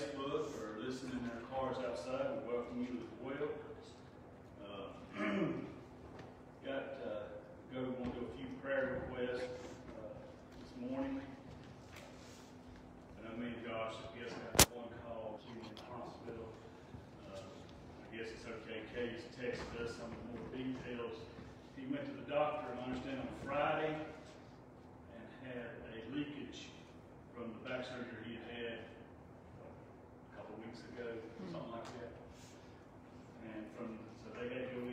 Facebook or listening in their cars outside, we welcome you as well. Uh, got uh, go want to do a few prayer requests uh, this morning, and I mean Josh, I guess I have one call. to in the hospital. Uh, I guess it's okay. Kay's texted us some more details. He went to the doctor, I understand, on Friday, and had a leakage from the back surgery ago, something like that. And from, so they gave you. go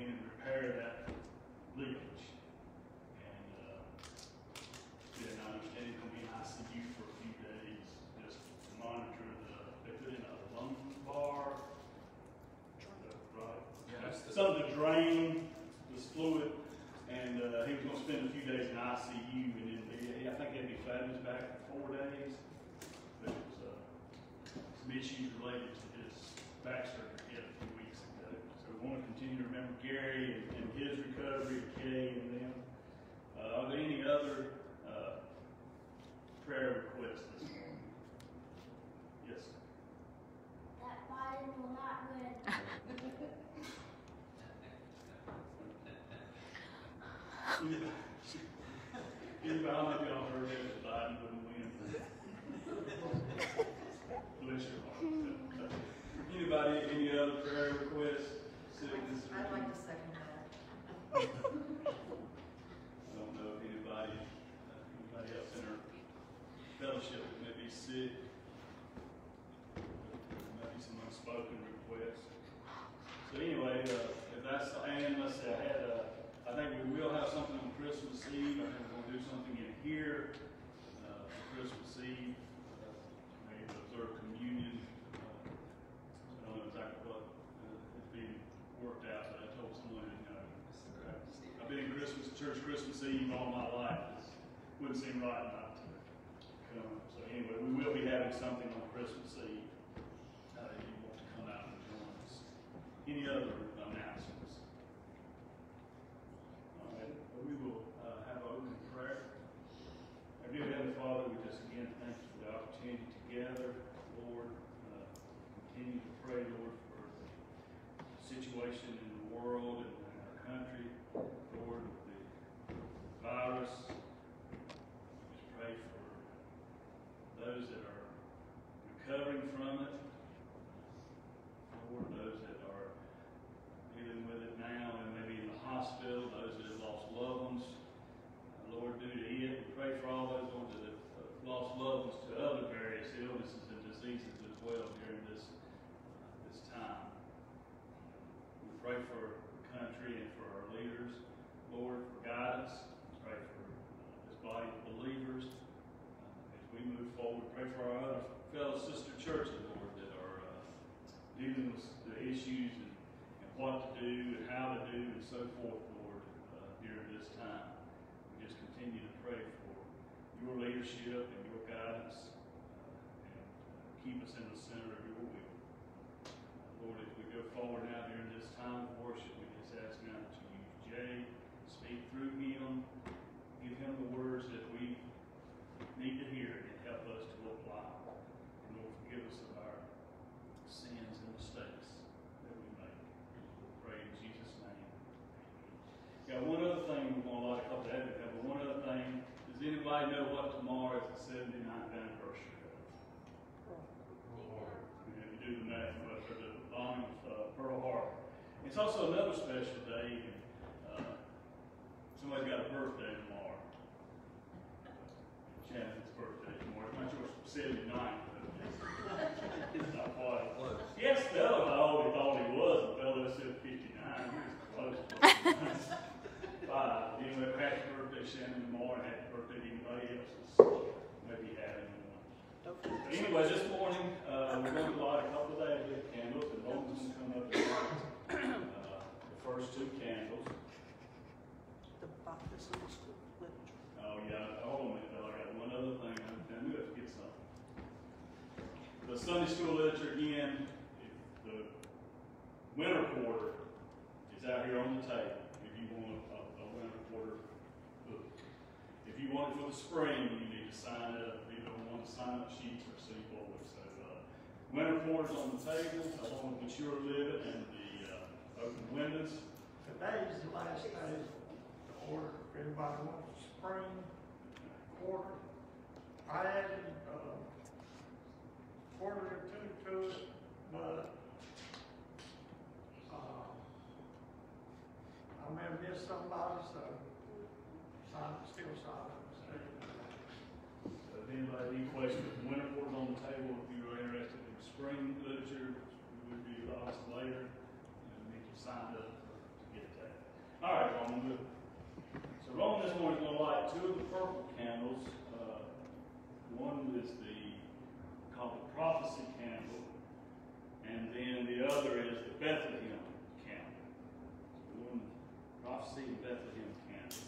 another prayer request? I'd like to second that. I don't know if anybody, uh, anybody else in our fellowship may be sick. pray for the country and for our leaders, Lord, for guidance. Pray for uh, this body of believers. Uh, as we move forward, pray for our other fellow sister churches, Lord, that are uh, dealing with the issues and, and, what to do and how to do and so forth, Lord, uh, during this time. We just continue to pray for your leadership and your guidance uh, and uh, keep us in the center of Lord now during this time of worship. We just ask now that you use Jay, speak through him, anyways, this morning, uh, we're going to light a couple of day candles and Holmes is coming up and light uh, the first two candles. The Baptist literature. Oh, yeah. Hold on a minute. I got one other thing. I knew I to get something. The Sunday school literature again. covers on the table, along with mature lid and the uh, open windows. Today's the last day the order. If everybody wants spring, quarter, I added uh, quarter or two to it. Prophecy and Bethlehem job.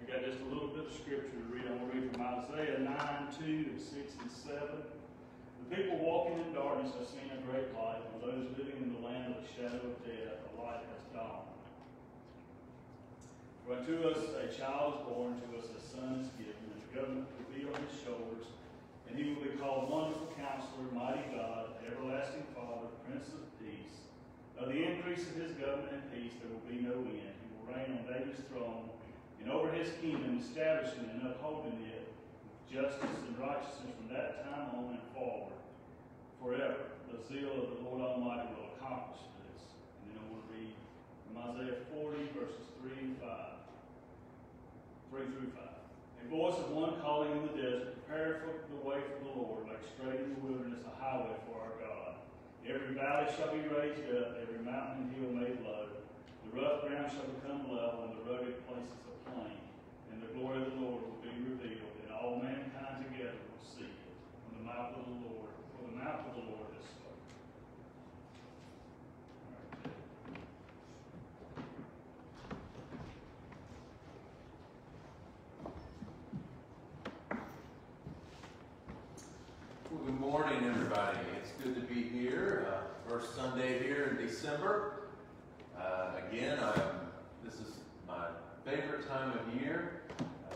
We got just a little bit of scripture to read. I'm gonna read from Isaiah nine, two, and six and seven. The people walking in darkness have seen a great light, and those living in the land of the shadow of death, a light has dawned. For unto us a child is born, to us a son is given, government will be on his shoulders, and he will be called Wonderful Counselor, Mighty God, Everlasting Father, Prince of Peace. Of the increase of his government and peace there will be no end. He will reign on David's throne, and over his kingdom, establishing and upholding it with justice and righteousness from that time on and forward, forever. The zeal of the Lord Almighty will accomplish this. And then I want to read from Isaiah 40, verses 3 and 5. 3 through 5. A voice of one calling in the desert, prepare for the way for the Lord, make straight in the wilderness a highway for our God. Every valley shall be raised up, every mountain and hill made low. The rough ground shall become level, and the rugged places a plain. And the glory of the Lord will be revealed, and all mankind together will see it. From the mouth of the Lord, for the mouth of the Lord is spoken. All right. Well, good morning, everybody. It's good to be here. Uh, first Sunday here in December. Uh, again, I'm, this is my favorite time of year. Uh,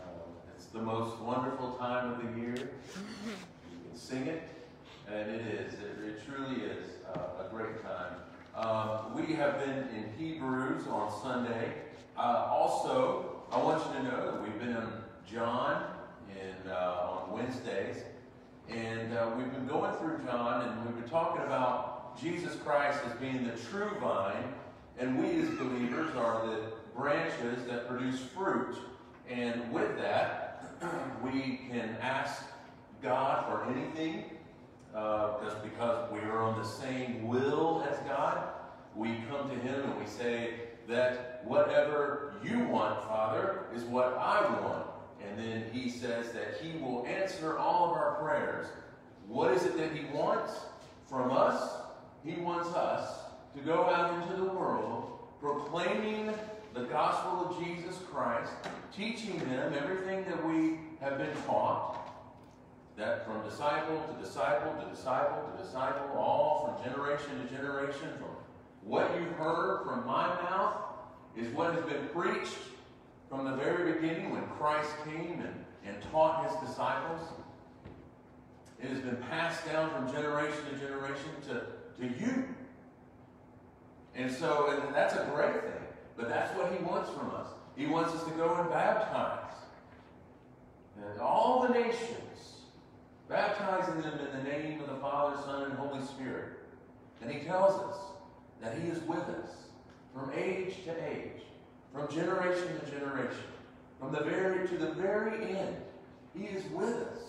it's the most wonderful time of the year. You can sing it, and it is. It, it truly is uh, a great time. Um, we have been in Hebrews on Sunday. Uh, also, I want you to know that we've been in John in, uh, on Wednesdays. And uh, we've been going through John, and we've been talking about Jesus Christ as being the true vine, and we as believers are the branches that produce fruit. And with that, we can ask God for anything, uh, just because we are on the same will as God. We come to Him and we say that whatever you want, Father, is what I want. And then he says that he will answer all of our prayers. What is it that he wants from us? He wants us to go out into the world proclaiming the gospel of Jesus Christ, teaching them everything that we have been taught. That from disciple to disciple to disciple to disciple, all from generation to generation, from what you've heard from my mouth is what has been preached from the very beginning when Christ came and, and taught his disciples. It has been passed down from generation to generation to, to you. And so and that's a great thing. But that's what he wants from us. He wants us to go and baptize. And all the nations, baptizing them in the name of the Father, Son, and Holy Spirit. And he tells us that he is with us from age to age from generation to generation, from the very to the very end. He is with us.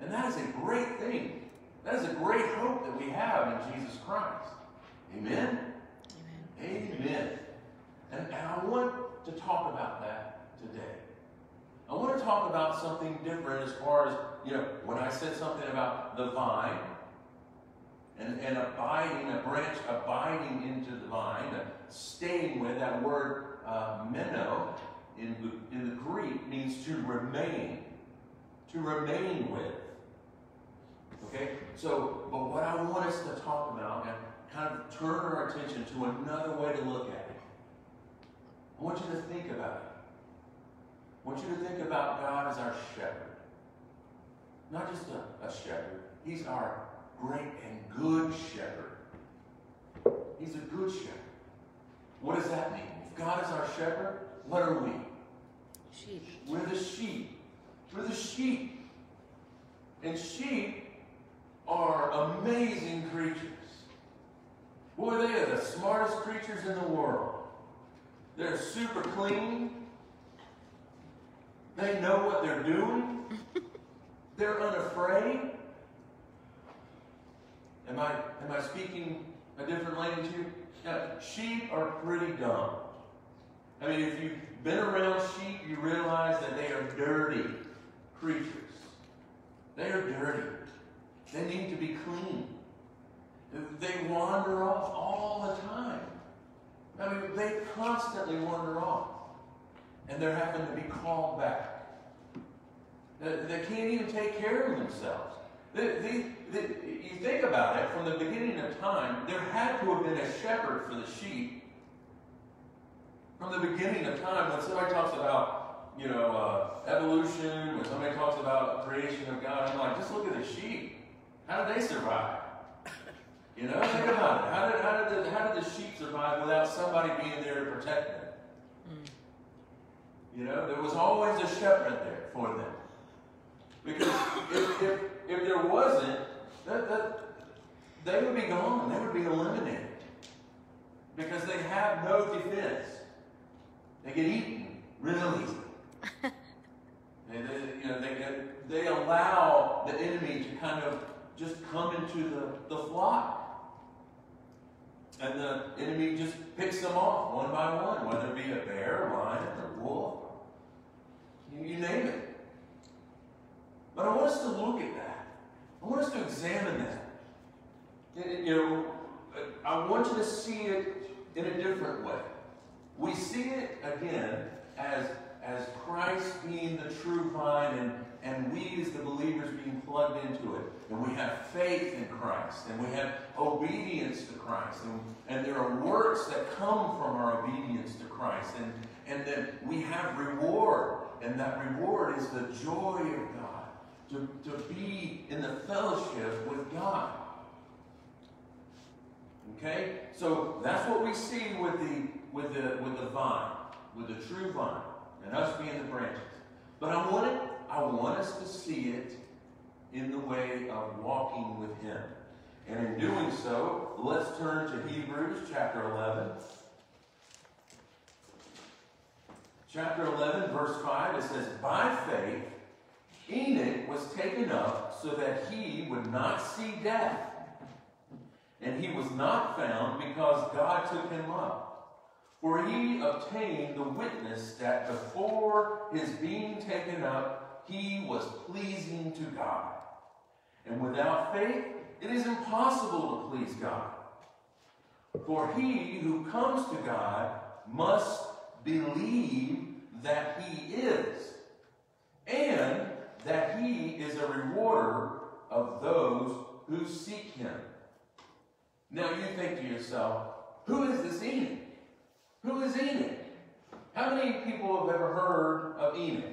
And that is a great thing. That is a great hope that we have in Jesus Christ. Amen? Amen. Amen. And, and I want to talk about that today. I want to talk about something different as far as, you know, when I said something about the vine and, and abiding, a branch abiding into the vine, uh, staying with that word uh, meno in the, in the Greek means to remain, to remain with. Okay? So, but what I want us to talk about and kind of turn our attention to another way to look at it. I want you to think about it. I want you to think about God as our shepherd. Not just a, a shepherd, He's our great and good shepherd. He's a good shepherd. What does that mean? If God is our shepherd, what are we? Sheep. We're the sheep. We're the sheep. And sheep are amazing creatures. Boy, they are the smartest creatures in the world. They're super clean. They know what they're doing. They're unafraid. Am I am I speaking a different language here? Now, sheep are pretty dumb. I mean, if you've been around sheep, you realize that they are dirty creatures. They are dirty. They need to be clean. They wander off all the time. I mean, they constantly wander off. And they're having to be called back. They, can't even take care of themselves. They, they, they, you think about it, from the beginning of time, there had to have been a shepherd for the sheep. From the beginning of time, when somebody talks about, you know, uh, evolution, when somebody talks about creation of God, I'm like, just look at the sheep. How did they survive? You know, think about it. How did, how did, the, how did the sheep survive without somebody being there to protect them? Mm. You know, there was always a shepherd there for them. Because if, if, if there wasn't, that, that, they would be gone. They would be eliminated. Because they have no defense. They get eaten real easily. they, they, you know, they, get, they allow the enemy to kind of just come into the, the flock. And the enemy just picks them off one by one, whether it be a bear, a lion, or wolf, you, you name it. But I want us to look at that. I want us to examine that. You know, I want you to see it in a different way. We see it again as, as Christ being the true vine and, and we as the believers being plugged into it. And we have faith in Christ and we have obedience to Christ. And, and there are works that come from our obedience to Christ. And, and then we have reward. And that reward is the joy of God. To, to be in the fellowship with God. Okay? So that's what we see with the with the with the vine, with the true vine, and us being the branches. But I want it, I want us to see it in the way of walking with Him. And in doing so, let's turn to Hebrews chapter 11. Chapter 11, verse 5, it says, By faith, Enoch was taken up so that he would not see death. And he was not found because God took him up. For he obtained the witness that before his being taken up, he was pleasing to God. And without faith, it is impossible to please God. For he who comes to God must believe that he is, and that he is a rewarder of those who seek him. Now you think to yourself, who is this Enoch? Who is Enoch? How many people have ever heard of Enoch?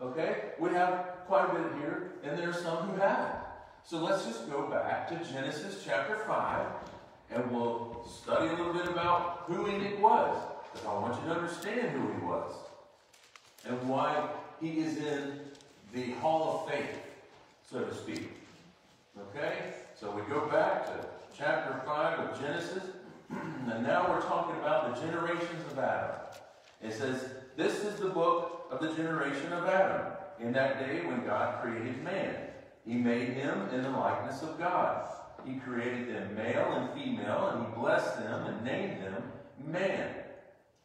Okay, we have quite a bit here, and there are some who haven't. So let's just go back to Genesis chapter 5, and we'll study a little bit about who Enoch was. Because I want you to understand who he was, and why he is in the hall of faith, so to speak. Okay? So we go back to chapter 5 of Genesis, and now we're talking about the generations of Adam. It says, This is the book of the generation of Adam, in that day when God created man. He made him in the likeness of God. He created them male and female, and he blessed them and named them man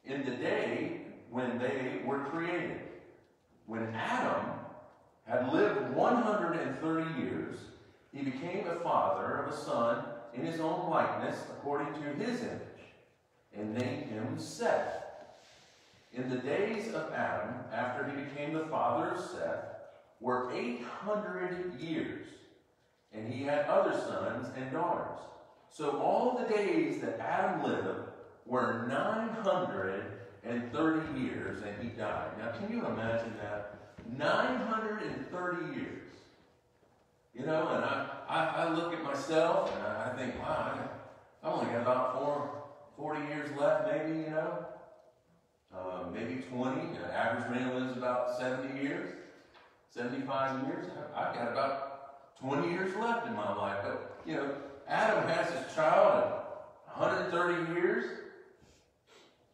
in the day when they were created. When Adam had lived 130 years, he became a father of a son in his own likeness, according to his image, and named him Seth. In the days of Adam, after he became the father of Seth, were 800 years, and he had other sons and daughters. So all the days that Adam lived were 930 years, and he died. Now, can you imagine that? 930 years. You know, and I, I, I look at myself and I, think, wow, I, only got about four, 40 years left, maybe, you know. Uh, maybe 20. The average man lives about 70 years, 75 years. I, I've got about 20 years left in my life. But, you know, Adam has his child at 130 years,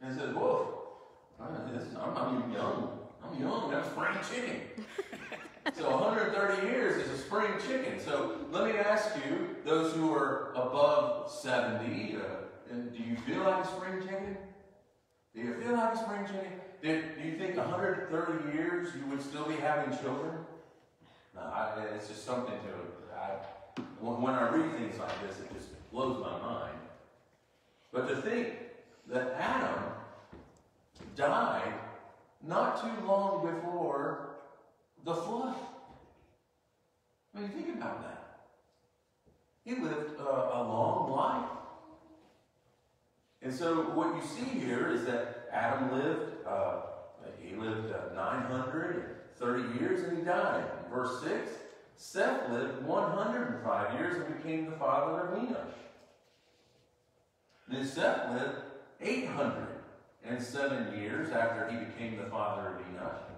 and says, "Whoa, I'm even young. I'm young. I'm spring chicken." so 130 years is a spring chicken. So let me ask you, those who are above 70, uh, do you feel like a spring chicken? Do you feel like a spring chicken? Do, do you think 130 years you would still be having children? No, I, it's just something to, I, when I read things like this, it just blows my mind. But to think that Adam died not too long before the flood. I mean, think about that. He lived uh, a long life. And so what you see here is that Adam lived, uh, he lived uh, 930 years and he died. Verse 6, Seth lived 105 years and became the father of Enosh. Then Seth lived 807 years after he became the father of Enoch.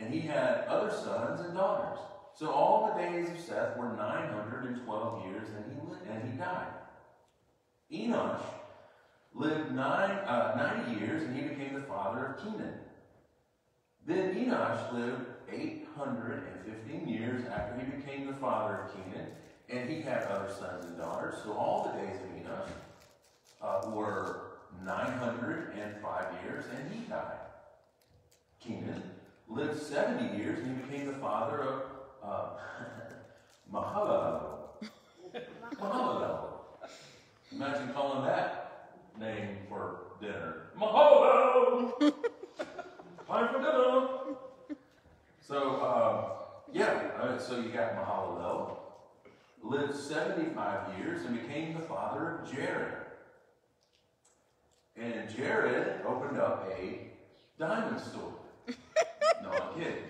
And he had other sons and daughters. So all the days of Seth were 912 years and he, lived, and he died. Enosh lived nine, uh, 90 years and he became the father of Kenan. Then Enosh lived 815 years after he became the father of Kenan, and he had other sons and daughters. So all the days of Enosh uh, were 905 years, and he died. Kenan lived 70 years, and he became the father of uh, Mahalalel. Mahalalel. Imagine calling that name for dinner. Mahalalel! Time for dinner! So, uh, yeah, so you got Mahalalel, lived 75 years and became the father of Jared. And Jared opened up a diamond store. No, I'm kidding.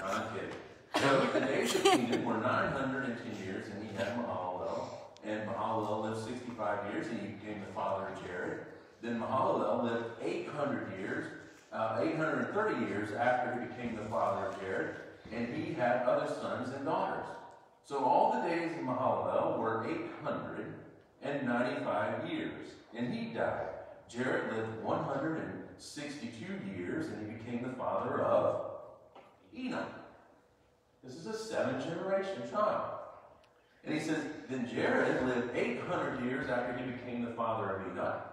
I'm kidding. So the days of Kenan were 910 years, and he had Mahalalel. And Mahalalel lived 65 years, and he became the father of Jared. Then Mahalalel lived 800 years, uh, 830 years after he became the father of Jared, and he had other sons and daughters. So all the days of Mahalalel were 895 years, and he died. Jared lived 162 years, and he became the father of Enoch. This is a seven generation child. And he says, then Jared lived 800 years after he became the father of Enoch.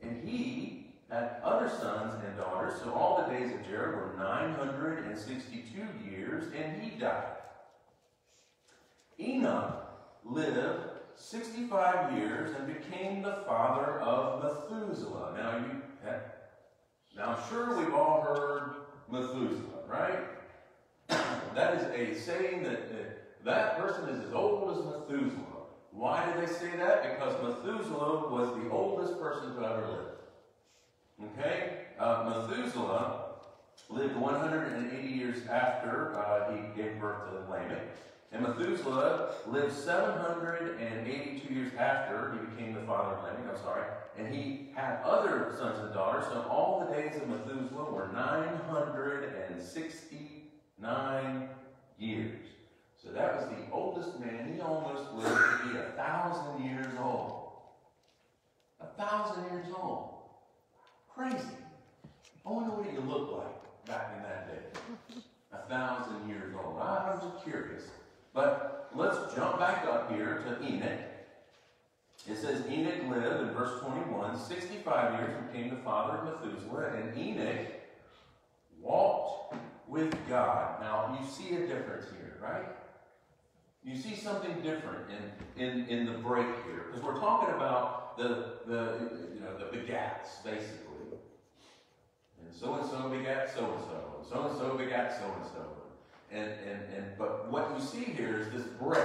And he had other sons and daughters, so all the days of Jared were 962 years, and he died. Enoch lived 65 years and became the father of Methuselah. Now you now sure we've all heard Methuselah, right? that is a saying that, that that person is as old as Methuselah. Why did they say that? Because Methuselah was the oldest person to ever live. Okay? Uh, Methuselah lived 180 years after uh, he gave birth to Lamech. And Methuselah lived 782 years after he became the father of Lamech. I'm sorry. And he had other sons and daughters. So all the days of Methuselah were 969 years. So that was the oldest man. He almost lived to be a thousand years old. A thousand years old. Crazy. I wonder what he looked like back in that day. A thousand years old. I'm just curious. But let's jump back up here to Enoch. It says Enoch lived in verse 21, 65 years, became the father of Methuselah, and Enoch walked with God. Now you see a difference here, right? You see something different in, in, in the break here. Because we're talking about the, the, you know, the begats, basically. And so-and-so begat so-and-so. And so-and-so begat so-and-so. And, and, and, but what you see here is this break.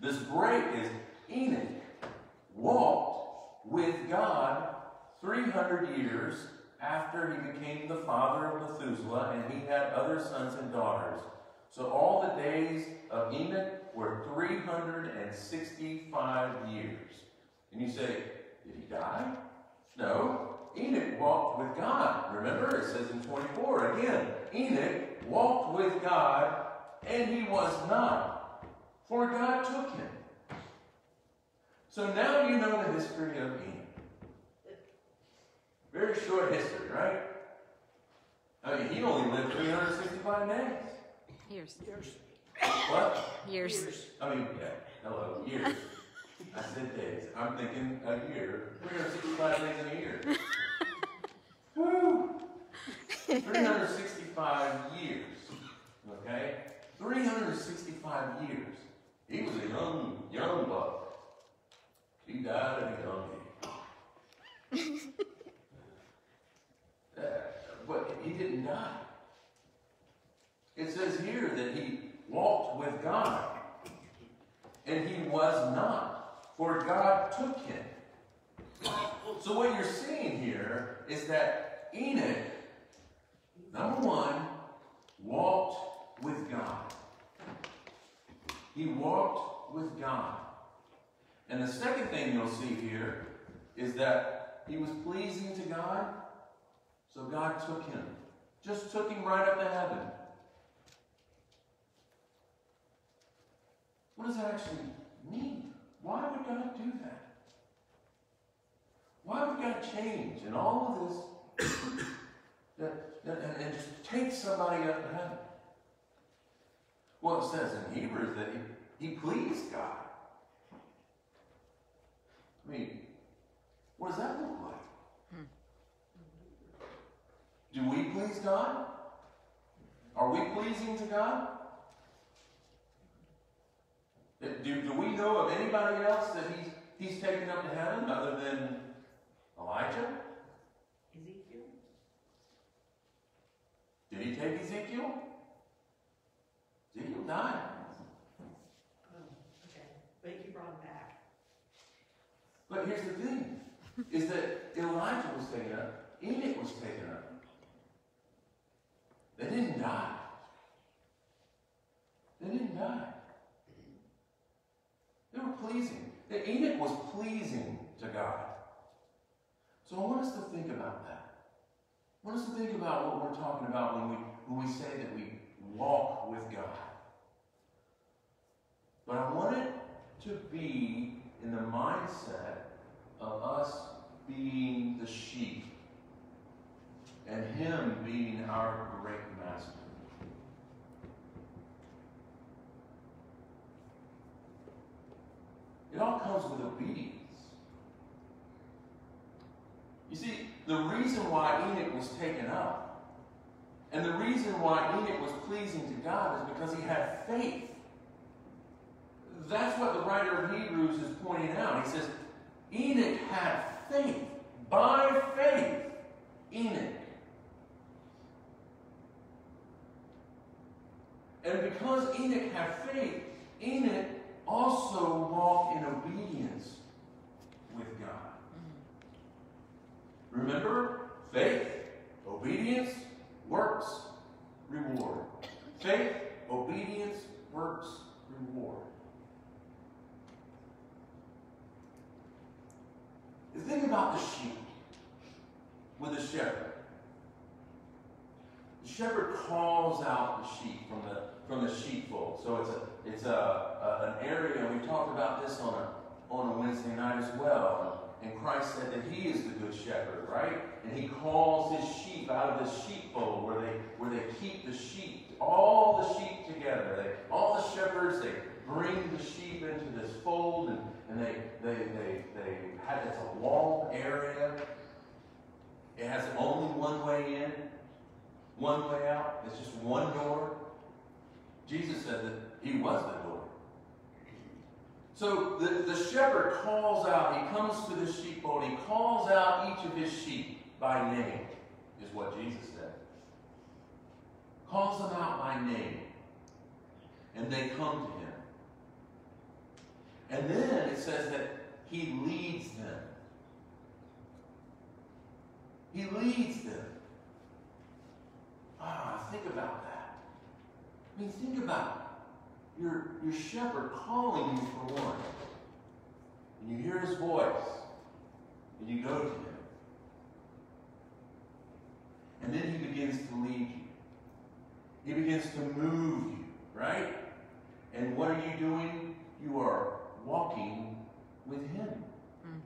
This break is Enoch walked with God 300 years after he became the father of Methuselah, and he had other sons and daughters. So all the days of Enoch were 365 years. And you say, did he die? No. Enoch walked with God. Remember, it says in 24 again, Enoch walked with God and he was not, for God took him. So now you know the history of Enoch. Very short history, right? I mean, he only lived 365 days. Years. Years. What? Years. I mean, yeah, hello, years. I said days. I'm thinking a year. 365 days in a year. Woo! 365 years. Okay? 365 years. He was a young, young buck. He died at a young age. Uh, but he didn't die. It says here that he walked with God. And he was not, for God took him. So what you're seeing here is that Enoch, number one, walked with God. He walked with God. And the second thing you'll see here is that he was pleasing to God, so God took him. Just took him right up to heaven. What does that actually mean? Why would God do that? Why would God change and all of this and, and just take somebody up to heaven? Well, it says in Hebrews that he, he pleased God. I mean, what does that look like? Hmm. Do we please God? Are we pleasing to God? Do, do we know of anybody else that he's, he's taken up to heaven other than Elijah? Ezekiel? Did he take Ezekiel? Ezekiel died. Oh, okay. But you brought him back. But here's the thing, is that Elijah was taken up, Enoch was taken up. They didn't die. They didn't die. They were pleasing. The Enoch was pleasing to God. So I want us to think about that. I want us to think about what we're talking about when we when we say that we walk with God. But I want it to be in the mindset of us being the sheep and Him being our great master. It all comes with obedience. You see, the reason why Enoch was taken up, and the reason why Enoch was pleasing to God is because he had faith. That's what the writer of Hebrews is pointing out. He says, Enoch had faith. By faith, Enoch. And because Enoch had faith, Enoch also walked in obedience with God. Remember, faith, obedience, works, reward. Faith, obedience, works, reward. The thing about the sheep with the shepherd, the shepherd calls out the sheep from the from the sheepfold. So it's a it's a, a an area, we talked about this on a on a Wednesday night as well. And Christ said that He is the good shepherd, right? And He calls His sheep out of the sheepfold where they where they keep the sheep, all the sheep together. They all the shepherds they bring the sheep into this fold, and, and they they they they it's a walled area. It has only one way in, one way out. It's just one door. Jesus said that he was the. So the, the shepherd calls out, he comes to the sheepfold, he calls out each of his sheep by name, is what Jesus said. Calls them out by name. And they come to him. And then it says that he leads them. He leads them. Ah, think about that. I mean, think about your, your shepherd calling you for one. And you hear his voice. And you go to him. And then he begins to lead you. He begins to move you, right? And what are you doing? You are walking with Him. Hmm.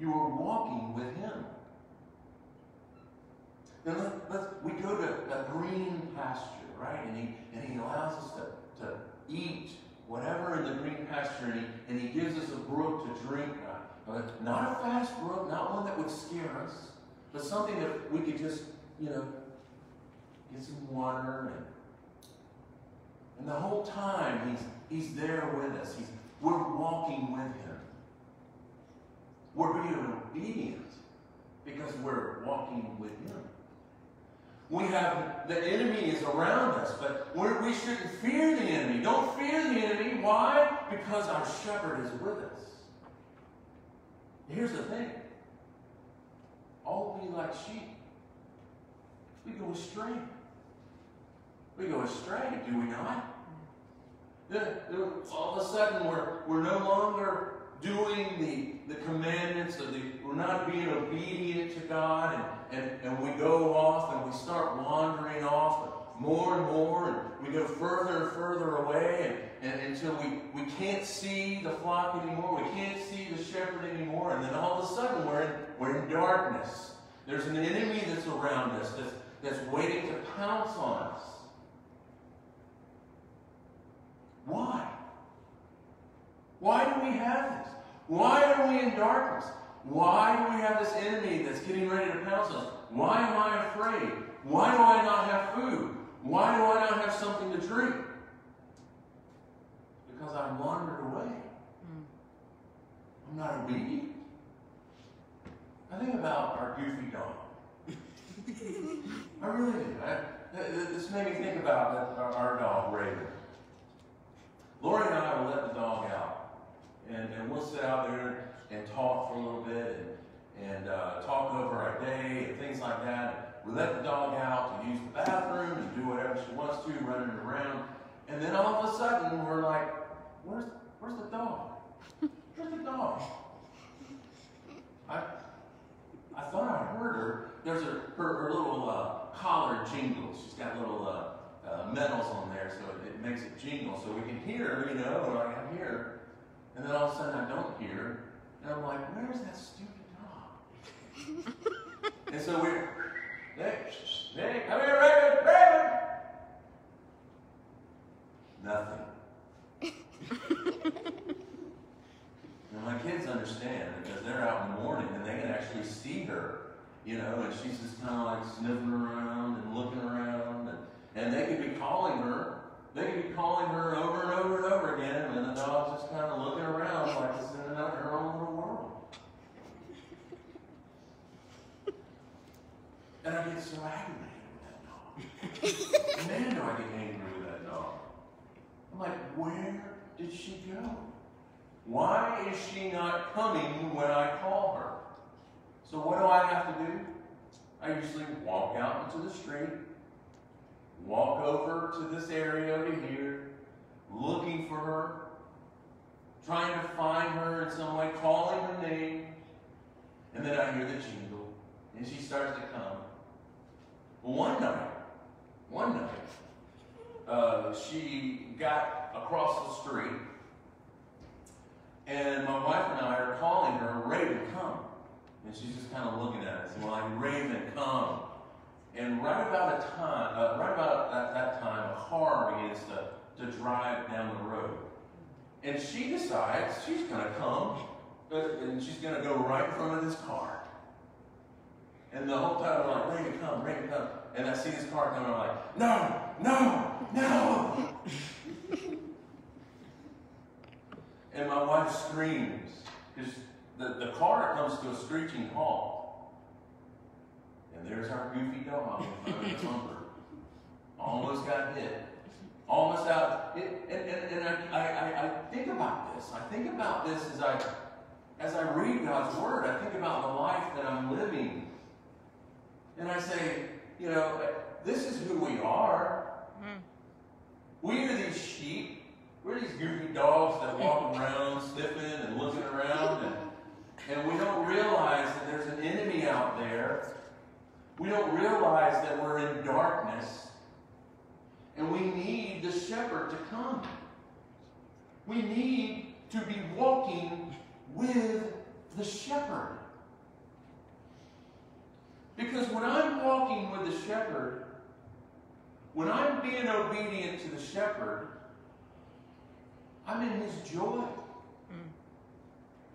You are walking with Him. Then let, let's, we go to a green pasture, right? And He, and he allows us to, to eat whatever in the green pasture, and he, and he gives us a brook to drink. Uh, uh, not a fast brook, not one that would scare us, but something that we could just, you know, get some water and and the whole time he's he's there with us. He's we're walking with him. We're being obedient because we're walking with him. We have the enemy is around us, but we shouldn't fear the enemy. Don't fear the enemy. Why? Because our shepherd is with us. Here's the thing all we like sheep, we go astray. We go astray, do we not? All of a sudden, we're, we're no longer doing the, the commandments of the, we're not being obedient to God, and, and, and we go off and we start wandering off more and more, and we go further and further away, and, and until we, we can't see the flock anymore, we can't see the shepherd anymore, and then all of a sudden we're in, we're in darkness. There's an enemy that's around us that's, that's waiting to pounce on us. Why? Why do we have this? Why are we in darkness? Why do we have this enemy that's getting ready to pounce us? Why am I afraid? Why do I not have food? Why do I not have something to drink? Because I wandered away. I'm not obedient. I think about our goofy dog. I really do. I, this made me think about our, dog, Raven. Lori and I will let the dog out, and, and we'll sit out there and talk for a little bit and, and uh, talk over our day and things like that. We let the dog out to use the bathroom and do whatever she wants to, running around. And then all of a sudden, we're like, where's, where's the dog? Where's the dog? I, I thought I heard her. There's a, her, her little uh, collar jingles. She's got little uh, uh, medals on there, so it, it makes it jingle. So we can hear you know, and I hear. And then all of a sudden I don't hear. And I'm like, where's that stupid dog? and so we're, Nick, Nick, come here, Raven, Raven! Nothing. and my kids understand because they're out in the morning and they can actually see her, you know, and she's just kind of like sniffing around and looking around. And, and they could be calling her. They could be calling her over and over and over again, and the dog's just kind of looking around like it's in another her own little world. And I get so aggravated with that dog. Man, do I get angry with that dog. I'm like, where did she go? Why is she not coming when I call her? So what do I have to do? I usually walk out into the street, walk over to this area over here, looking for her, trying to find her in some way, calling her name, and then I hear the jingle, and she starts to come. One night, one night, uh, she got across the street, and my wife and I are calling her, Raven, come. And she's just kind of looking at us, and we're like, Raven, come. And right about a time, uh, right about at that time, a car begins to, to drive down the road. And she decides she's going to come, uh, and she's going to go right in front of this car. And the whole time I'm like, Raven, come, Raven, come. And I see this car coming, I'm like, no, no, no. and my wife screams because the, the car comes to a screeching halt. And there's our goofy dog in front of the bumper. Almost got hit. Almost out. It, and and, and I, I, I think about this. I think about this as I as I read God's word. I think about the life that I'm living. And I say, you know, this is who we are. Hmm. We are these sheep. We're these goofy dogs that walk around sniffing and looking around, and, and we don't realize that there's an enemy out there. We don't realize that we're in darkness. And we need the shepherd to come. We need to be walking with the shepherd. Because when I'm walking with the shepherd, when I'm being obedient to the shepherd, I'm in his joy.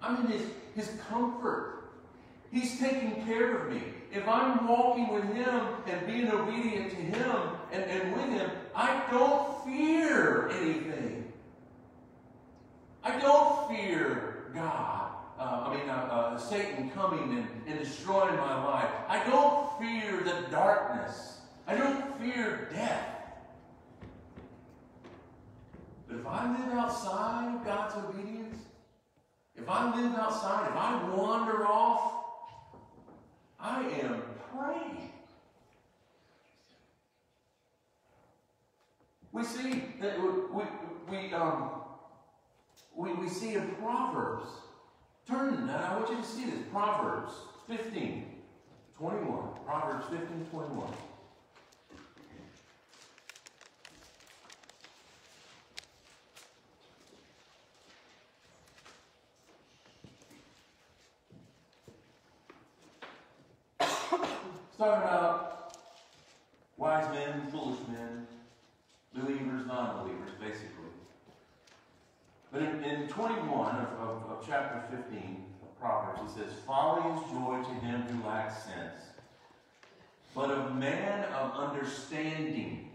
I'm in his, his comfort. He's taking care of me. If I'm walking with him and being obedient to him and, and with him, I don't fear anything. I don't fear God. Uh, I mean, uh, uh, Satan coming and, and destroying my life. I don't fear the darkness. I don't fear death. But if I live outside of God's obedience, if I live outside, if I wander off, I am praying. We see that we, we, um, we, we see in Proverbs. Turn, now I want you to see this. Proverbs 15, 21. Proverbs 15, 21. It's talking about wise men, foolish men, believers, non-believers, basically. But in, in 21 of, of, of chapter 15 of Proverbs, it says, Folly is joy to him who lacks sense, but a man of understanding,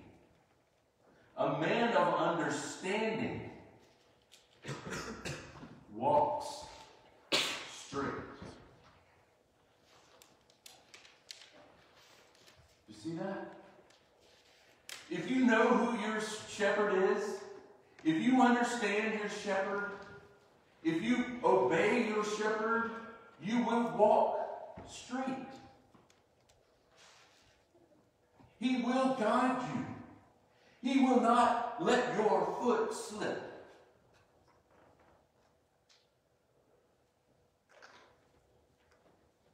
a man of understanding walks straight. You see that? If you know who your shepherd is, if you understand your shepherd, if you obey your shepherd, you will walk straight. He will guide you. He will not let your foot slip.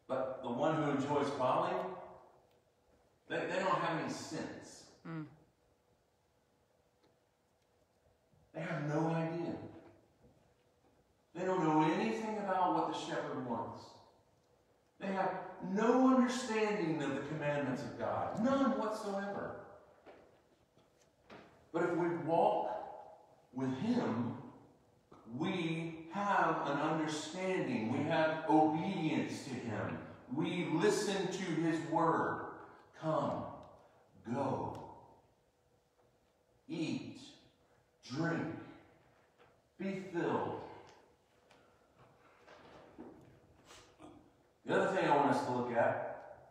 But the one who enjoys folly, they, they don't have any sense. Mm. They have no idea. They don't know anything about what the shepherd wants. They have no understanding of the commandments of God. None whatsoever. But if we walk with Him, we have an understanding. We have obedience to Him. We listen to His word. Come, go, eat, drink, be filled. The other thing I want us to look at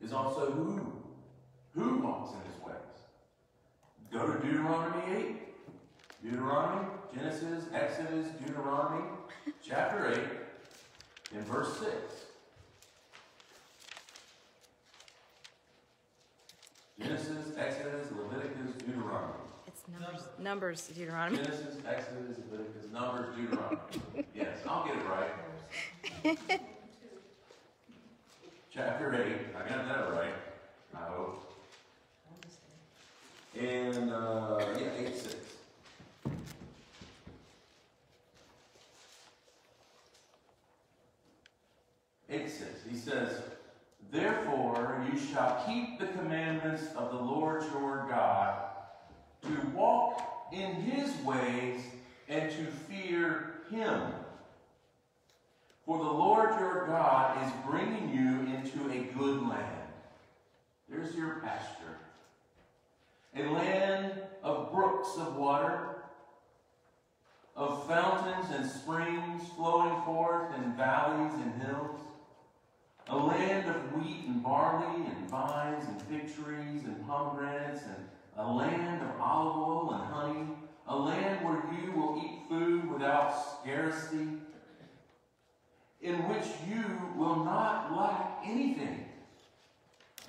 is also who. Who walks in his ways? Go to Deuteronomy 8. Deuteronomy, Genesis, Exodus, Deuteronomy, chapter 8, in verse 6. Genesis, Exodus, Leviticus, Deuteronomy. It's numbers, numbers, Deuteronomy. Genesis, Exodus, Leviticus, Numbers, Deuteronomy. Yes, I'll get it right. Chapter 8, I got that right, I hope. And, uh, yeah, 8 6. Eight six. He says, Therefore you shall keep the commandments of the Lord your God, to walk in his ways and to fear him. For the Lord your God is bringing you into a good land. There's your pasture. A land of brooks of water, of fountains and springs flowing forth in valleys and hills. A land of wheat and barley and vines and fig trees and pomegranates and a land of olive oil and honey. A land where you will eat food without scarcity. In which you will not lack anything.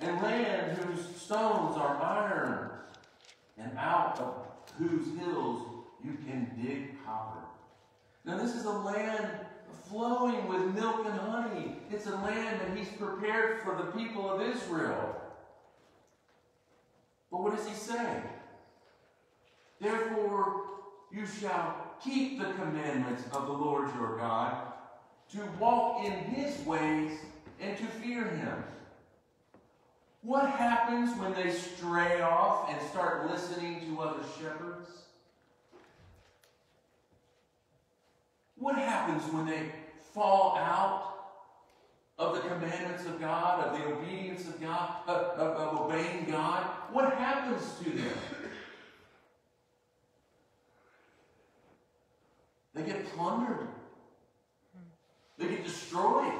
And land whose stones are iron and out of whose hills you can dig copper. Now this is a land flowing with milk and honey. It's a land that he's prepared for the people of Israel. But what does he say? Therefore, you shall keep the commandments of the Lord your God, to walk in his ways and to fear him. What happens when they stray off and start listening to other shepherds? What happens when they fall out of the commandments of God, of the obedience of God, of, of, of obeying God? What happens to them? They get plundered. Destroyed.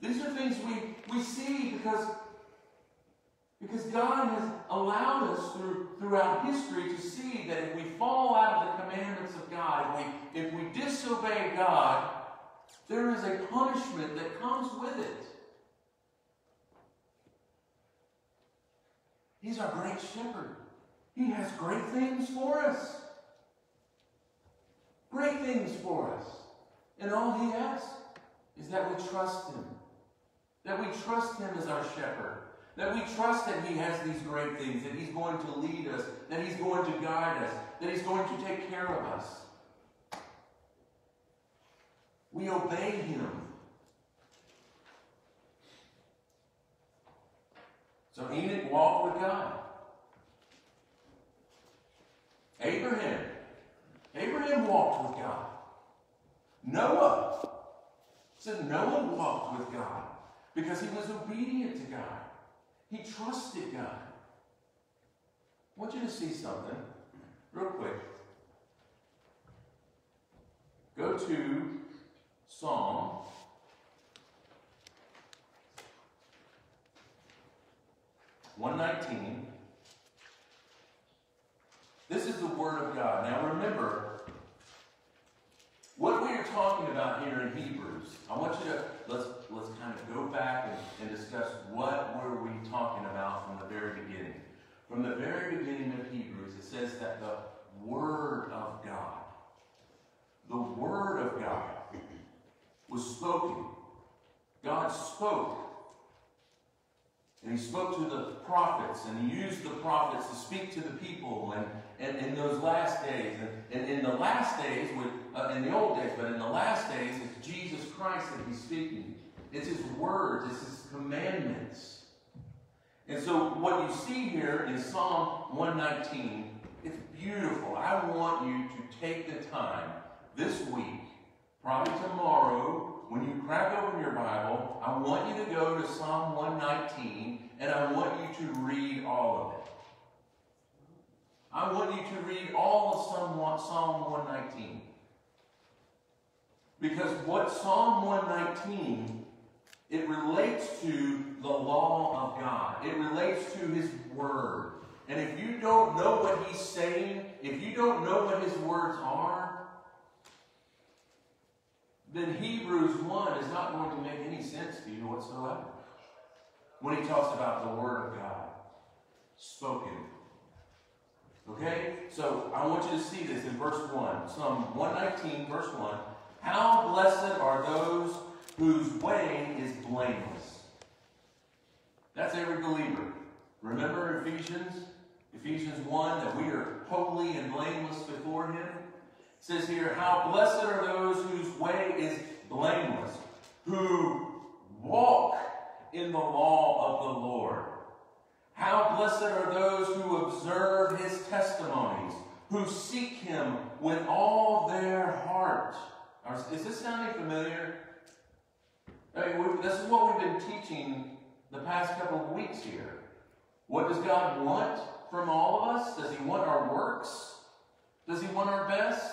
These are things we, we see because, because God has allowed us through, throughout history to see that if we fall out of the commandments of God, we, if we disobey God, there is a punishment that comes with it. He's our great shepherd. He has great things for us. Great things for us. And all he asks is that we trust him. That we trust him as our shepherd. That we trust that he has these great things, that he's going to lead us, that he's going to guide us, that he's going to take care of us. We obey him. So Enoch walked with God. Abraham. Abraham walked with God. Noah. Said Noah walked with God because he was obedient to God. He trusted God. I want you to see something real quick. Go to Psalm one nineteen. This is the Word of God. Now remember, what we are talking about here in Hebrews, I want you to let's let's kind of go back and, and discuss what were we talking about from the very beginning. From the very beginning of Hebrews, it says that the Word of God, the Word of God was spoken. God spoke. And he spoke to the prophets, and he used the prophets to speak to the people, and, and in those last days, and, and in the last days, with, uh, in the old days, but in the last days, it's Jesus Christ that he's speaking. It's his words, it's his commandments. And so what you see here in Psalm 119, it's beautiful. I want you to take the time this week, probably tomorrow, when you crack open your Bible, I want you to go to Psalm 119 and I want you to read all of it. I want you to read all of Psalm, Psalm 119. Because what Psalm 119, it relates to the law of God. It relates to His Word. And if you don't know what He's saying, if you don't know what His words are, then Hebrews 1 is not going to make any sense to you whatsoever. When he talks about the Word of God spoken. Okay? So I want you to see this in verse 1. Psalm 119, verse 1. How blessed are those whose way is blameless. That's every believer. Remember Ephesians? Ephesians 1 that we are holy and blameless before Him? says here, How blessed are those whose way is blameless, who walk in the law of the Lord. How blessed are those who observe his testimonies, who seek him with all their heart. Is this sounding familiar? I mean, this is what we've been teaching the past couple of weeks here. What does God want from all of us? Does he want our works? Does he want our best?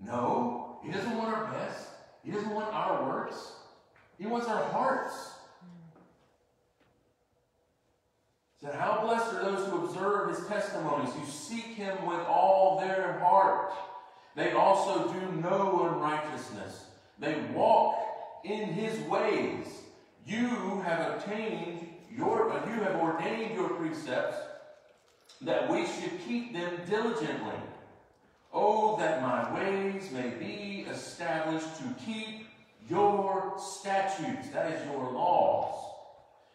No, he doesn't want our best. He doesn't want our works. He wants our hearts. He said, How blessed are those who observe his testimonies, who seek him with all their heart. They also do no unrighteousness. They walk in his ways. You have obtained your uh, you have ordained your precepts that we should keep them diligently. Oh, that my ways may be established to keep your statutes, that is your laws.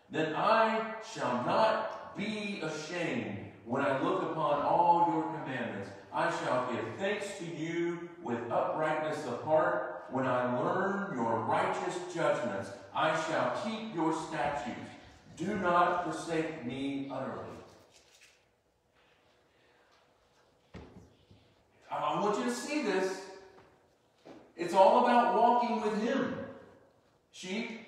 Then I shall not be ashamed When I look upon all your commandments, I shall give thanks to you with uprightness of heart. When I learn your righteous judgments, I shall keep your statutes. Do not forsake me utterly. I want you to see this. It's all about walking with Him. Sheep.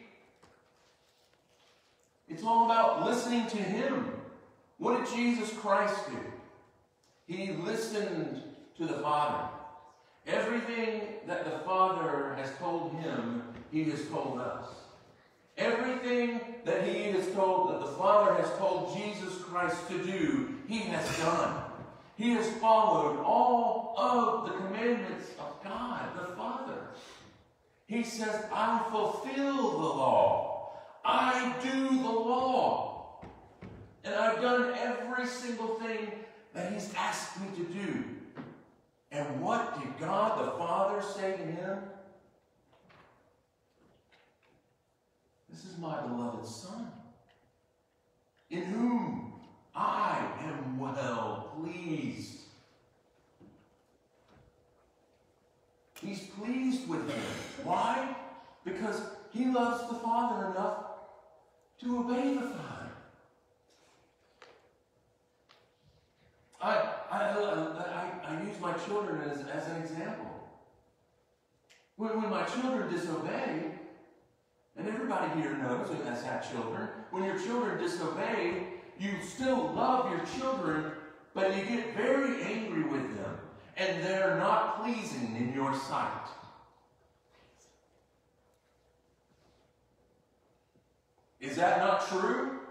It's all about listening to Him. What did Jesus Christ do? He listened to the Father. Everything that the Father has told him, he has told us. Everything that he has told, that the Father has told Jesus Christ to do, he has done. He has followed all of the commandments of God, the Father. He says, I fulfill the law. I do the law. And I've done every single thing that he's asked me to do. And what did God the Father say to him? This is my beloved Son, in whom I am well pleased. He's pleased with him. Why? Because he loves the Father enough to obey the Father. I, I, I, I, use my children as, as an example. When, when my children disobey, and everybody here knows who has had children, when your children disobey, you still love your children, but you get very angry with them, and they're not pleasing in your sight. Is that not true?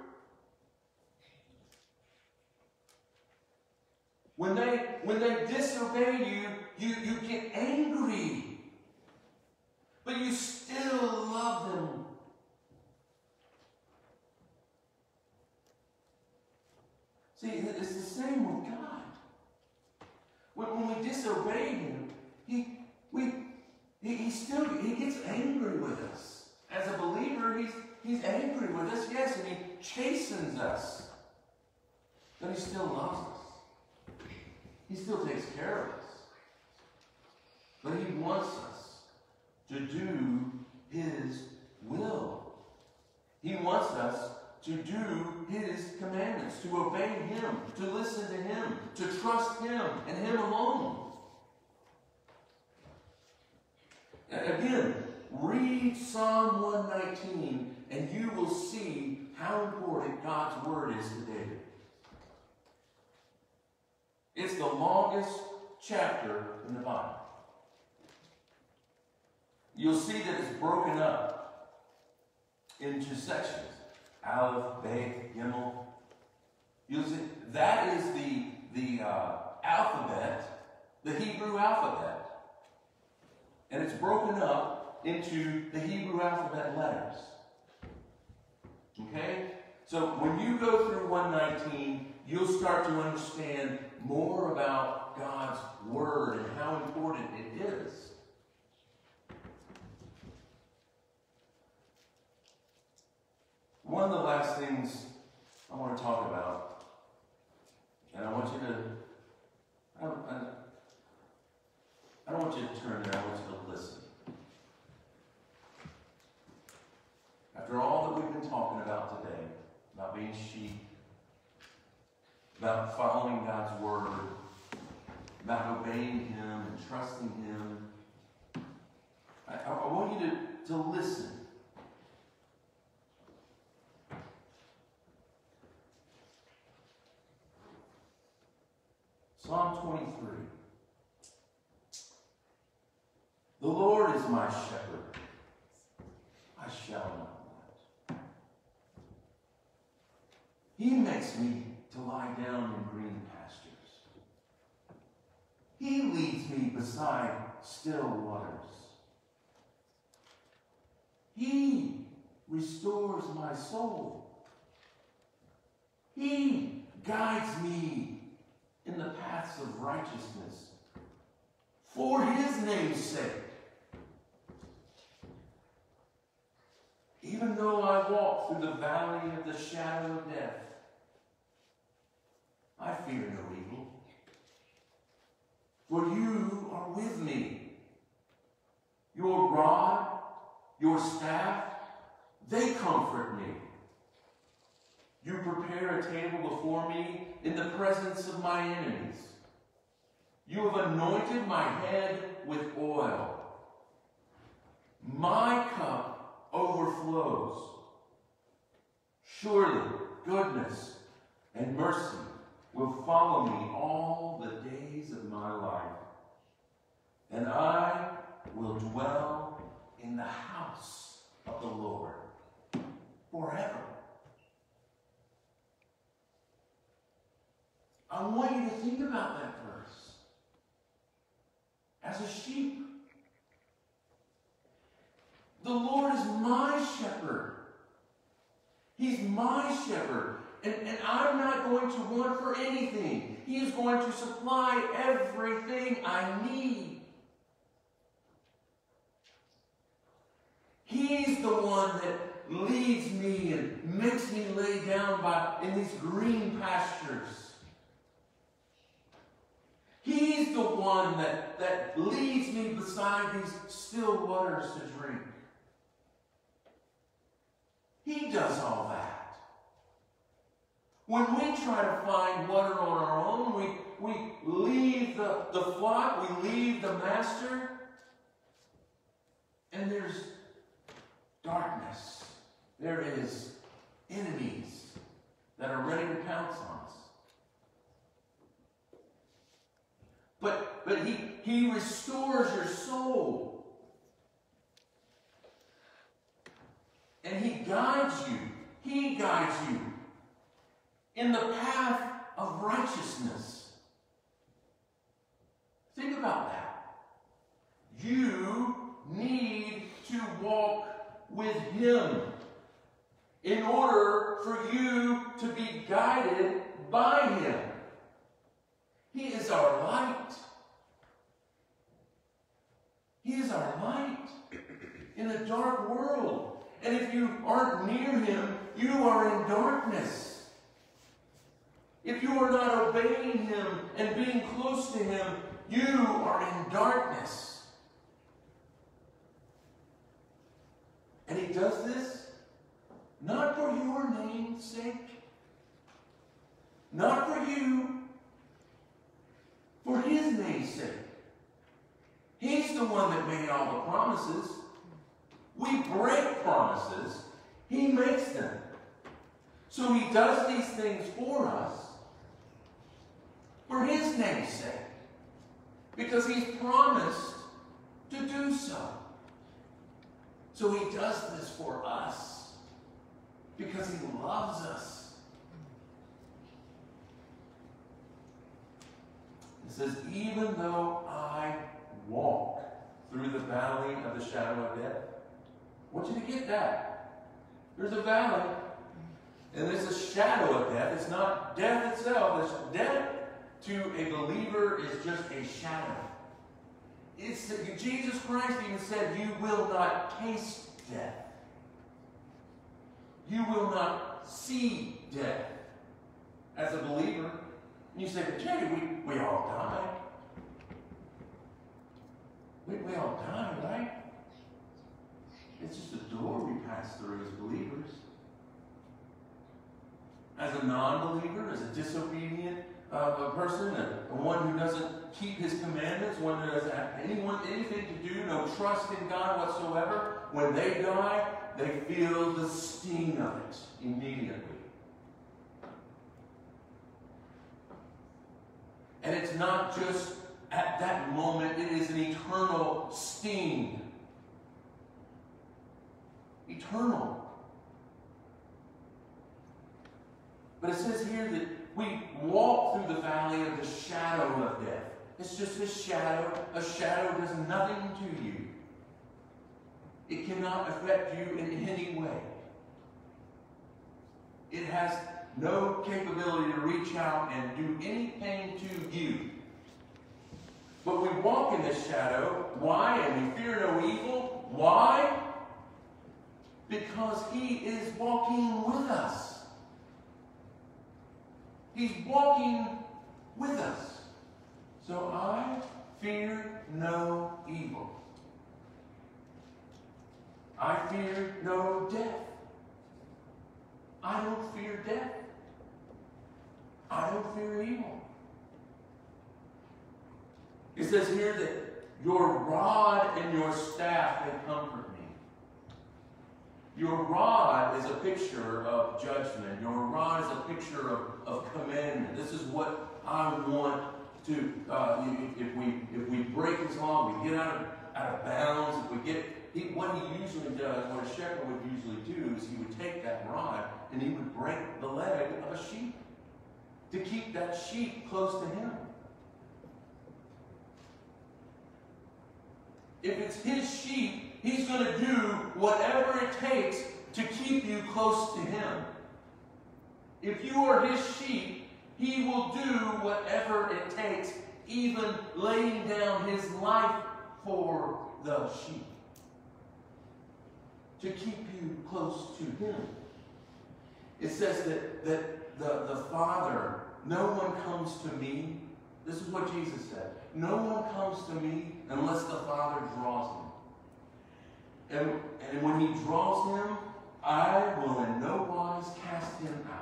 When they when they disobey you, you, you get angry. But you still love them. See, it's the same with God. When, when we disobey Him, He we he, he still he gets angry with us. As a believer, he's he's angry with us, yes, and he chastens us. But he still loves us. He still takes care of us. But He wants us to do His will. He wants us to do His commandments, to obey Him, to listen to Him, to trust Him and Him alone. Again, read Psalm 119 and you will see how important God's Word is to David. It's the longest chapter in the Bible. You'll see that it's broken up into sections. Aleph, Bet, Gimel. You'll see that is the, the uh, alphabet, the Hebrew alphabet. And it's broken up into the Hebrew alphabet letters. Okay? So when you go through 119, you'll start to understand more about God's Word and how important it is. One of the last things I want to talk about, and I want you to, I don't, I, I don't want you to turn there, I want you to listen. After all that we've been talking about today, about being sheep, about following God's word, about obeying Him and trusting Him. I, I want you to, to listen. Psalm 23. The Lord is my shepherd. I shall not want. He makes me beside still waters. He restores my soul. He guides me in the paths of righteousness for his name's sake. Even though I walk through the valley of the shadow of death, I fear no evil. For you rod, your staff, they comfort me. You prepare a table before me in the presence of my enemies. You have anointed my head with oil. My cup overflows. Surely goodness and mercy will follow me all the days of my life, and I will dwell in the house of the Lord forever. I want you to think about that verse. As a sheep, the Lord is my shepherd. He's my shepherd. And, and I'm not going to want for anything. He is going to supply everything I need. He's the one that leads me and makes me lay down by in these green pastures. He's the one that, that leads me beside these still waters to drink. He does all that. When we try to find water on our own, we, we leave the, the flock, we leave the master, and there's darkness. There is enemies that are ready to pounce on us. But, but he, he restores your soul. And he guides you. He guides you in the path of righteousness. Think about that. You need to walk with him in order for you to be guided by him. He is our light. He is our light in a dark world. And if you aren't near him, you are in darkness. If you are not obeying him and being close to him, you are in darkness. And he does this not for your name's sake, not for you, for his name's sake. He's the one that made all the promises. We break promises. He makes them. So he does these things for us for his name's sake. Because he's promised to do so. So he does this for us because he loves us. It says, even though I walk through the valley of the shadow of death. I want you to get that. There's a valley, and there's a shadow of death. It's not death itself. It's death to a believer is just a shadow. It's Jesus Christ even said, "You will not taste death. You will not see death." As a believer, and you say, "But Jerry, we, we all die." We, we all die, right? It's just a door we pass through as believers. As a non-believer, as a disobedient uh, a person, a, one who doesn't keep his commandments, one who doesn't have anyone anything to do, no trust in God whatsoever, when they die, they feel the sting of it immediately. And it's not just at that moment, it is an eternal sting. Eternal. But it says here that we walk through the valley of the shadow of death. It's just a shadow. A shadow does nothing to you. It cannot affect you in any way. It has no capability to reach out and do anything to you. But we walk in this shadow. Why? And we fear no evil. Why? Because He is walking with us. He's walking with us. So I fear no evil. I fear no death. I don't fear death. I don't fear evil. It says here that your rod and your staff, they comfort me. Your rod is a picture of judgment. Your rod is a picture of, of commandment. This is what I want to, uh, if, we if we break his law, we get out of, out of bounds, if we get, he, what he usually does, what a shepherd would usually do is he would take that rod and he would break the leg of a sheep to keep that sheep close to him. If it's his sheep, he's going to do whatever it takes to keep you close to him. If you are his sheep, he will do whatever it takes, even laying down his life for the sheep to keep you close to him. It says that, that the, the Father, no one comes to me. This is what Jesus said. No one comes to me unless the Father draws him. And, and when he draws him, I will in no wise cast him out.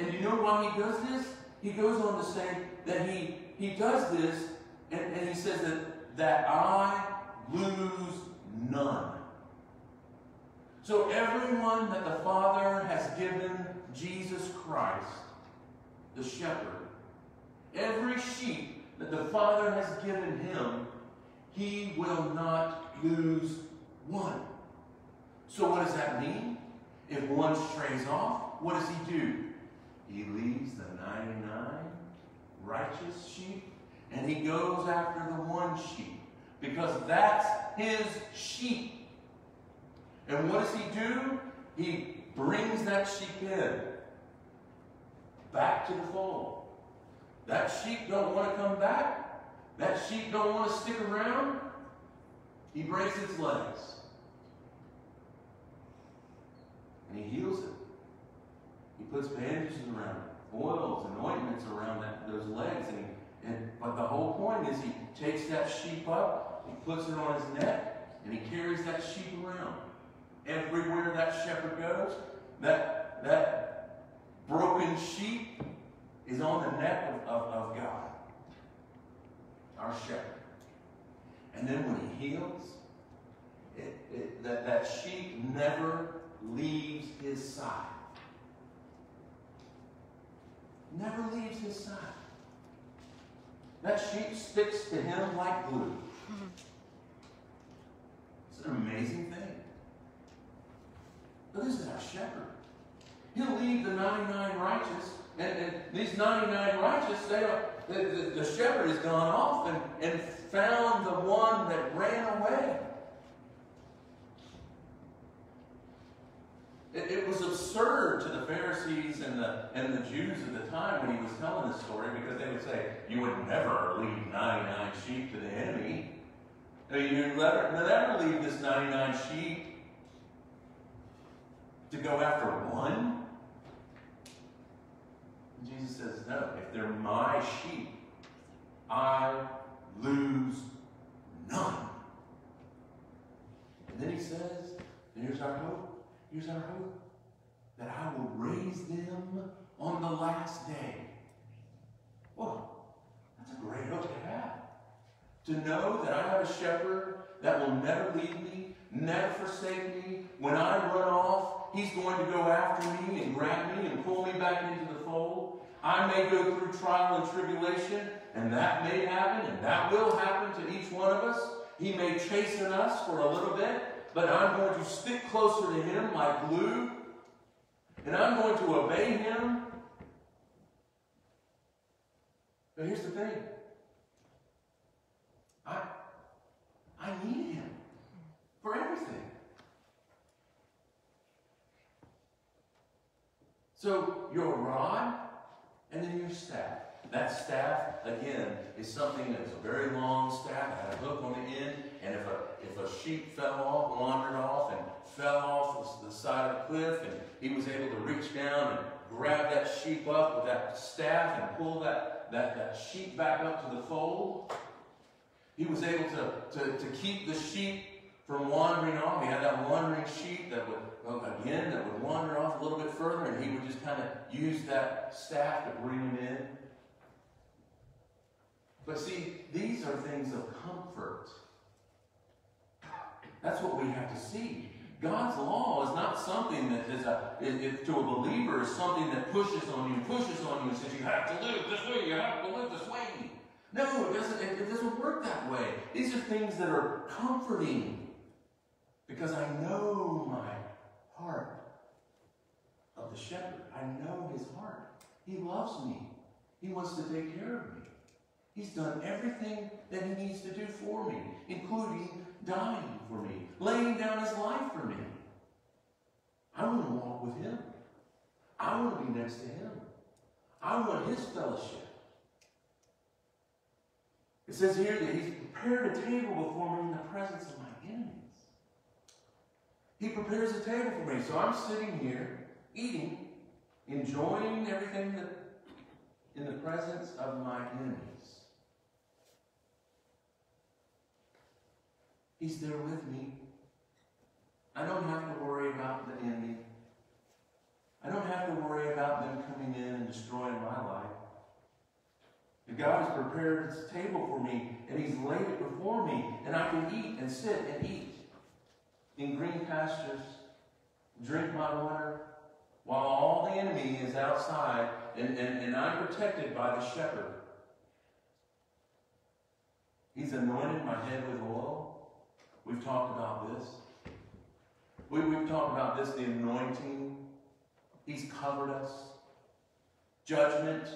And you know why he does this? He goes on to say that he, he does this, and, and he says that, that I lose none. So everyone that the Father has given Jesus Christ, the shepherd, every sheep that the Father has given him, he will not lose one. So what does that mean? If one strays off, what does he do? He leaves the 99 righteous sheep and he goes after the one sheep because that's his sheep. And what does he do? He brings that sheep in back to the fold. That sheep don't want to come back. That sheep don't want to stick around. He breaks its legs. And he heals it. He puts bandages around it, oils and ointments around that, those legs. And, and But the whole point is he takes that sheep up, he puts it on his neck, and he carries that sheep around. Everywhere that shepherd goes, that, that broken sheep is on the neck of, of, of God, our shepherd. And then when he heals, it, it, that, that sheep never leaves his side. Never leaves his side. That sheep sticks to him like glue. It's an amazing thing. But this is our shepherd. He'll leave the 99 righteous, and, and these 99 righteous, they don't, the, the, the shepherd has gone off and, and found the one that ran away. It, it, was absurd to the Pharisees and the, and the Jews at the time when he was telling this story because they would say, You would never leave 99 sheep to the enemy. You'd never, never leave this 99 sheep to go after one. Jesus says, No, if they're my sheep, I lose none. And then he says, and here's our hope. Here's our hope that I will raise them on the last day. Well, that's a great hope to have. To know that I have a shepherd that will never leave me, never forsake me. When I run off, he's going to go after me and grab me and pull me back into the fold. I may go through trial and tribulation, and that may happen, and that will happen to each one of us. He may chasten us for a little bit, but I'm going to stick closer to him like glue, and I'm going to obey him. But here's the thing. I, I need him for everything. So your rod and then your staff. That staff, again, is something that's a very long staff, I had a hook on the end, a, sheep fell off, wandered off, and fell off the side of the cliff, and he was able to reach down and grab that sheep up with that staff and pull that, that, that sheep back up to the fold, he was able to, to, to keep the sheep from wandering off. He had that wandering sheep that would, well, again, that would wander off a little bit further, and he would just kind of use that staff to bring him in. But see, these are things of comfort. That's what we have to see. God's law is not something that is a, to a believer is something that pushes on you, pushes on you, and says you have to live this way, you have to live this way. No, it doesn't. It, it doesn't work that way. These are things that are comforting because I know my heart of the shepherd. I know his heart. He loves me. He wants to take care of me. He's done everything that he needs to do for me, including dying for me, laying down his life for me. I want to walk with him. I want to be next to him. I want his fellowship. It says here that he's prepared a table before me in the presence of my enemies. He prepares a table for me. So I'm sitting here, eating, enjoying everything that in the presence of my enemies. He's there with me. I don't have to worry about the enemy. I don't have to worry about them coming in and destroying my life. God has prepared His table for me, and He's laid it before me, and I can eat and sit and eat in green pastures, drink my water, while all the enemy is outside, and, and, and I'm protected by the shepherd. He's anointed my head with oil. We've talked about this. We, we've talked about this, the anointing. He's covered us. Judgment.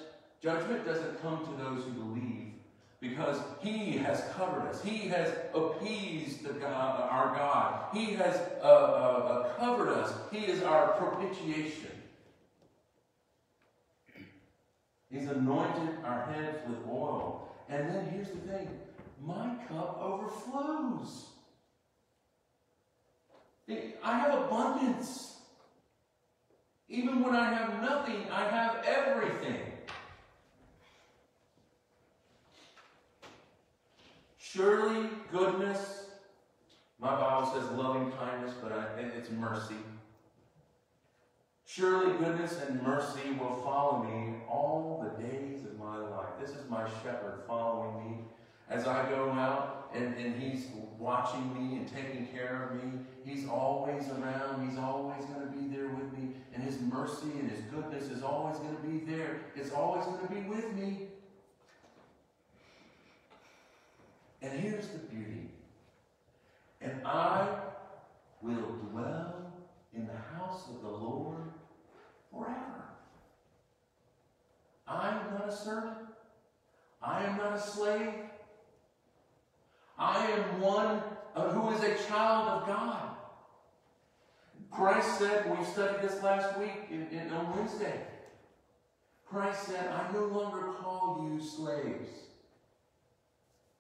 Judgment doesn't come to those who believe because He has covered us. He has appeased God, our God. He has uh, uh, uh, covered us. He is our propitiation. He's anointed our heads with oil. And then here's the thing my cup overflows. I have abundance. Even when I have nothing, I have everything. Surely goodness, my Bible says loving kindness, but I, it's mercy. Surely goodness and mercy will follow me all the days of my life. This is my shepherd following me as I go out and, and he's watching me and taking care of me. He's always around. He's always going to be there with me. And his mercy and his goodness is always going to be there. It's always going to be with me. And here's the beauty. And I will dwell in the house of the Lord forever. I am not a servant. I am not a slave. I am one who is a child of God. Christ said, we studied this last week in, in, on Wednesday. Christ said, I no longer call you slaves